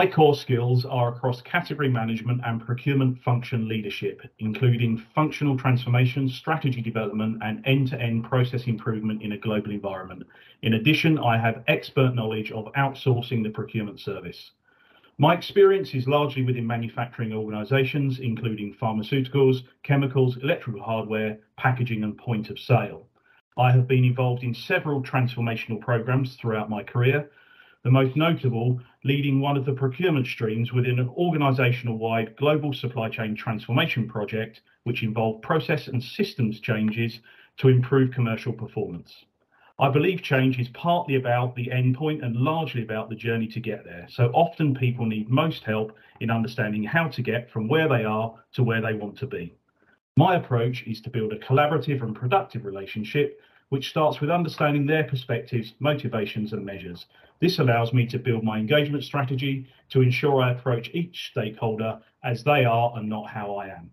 My core skills are across category management and procurement function leadership, including functional transformation, strategy development, and end-to-end process improvement in a global environment. In addition, I have expert knowledge of outsourcing the procurement service. My experience is largely within manufacturing organizations, including pharmaceuticals, chemicals, electrical hardware, packaging, and point of sale. I have been involved in several transformational programs throughout my career, the most notable leading one of the procurement streams within an organizational-wide global supply chain transformation project, which involved process and systems changes to improve commercial performance. I believe change is partly about the endpoint and largely about the journey to get there. So often people need most help in understanding how to get from where they are to where they want to be. My approach is to build a collaborative and productive relationship which starts with understanding their perspectives, motivations, and measures. This allows me to build my engagement strategy to ensure I approach each stakeholder as they are and not how I am.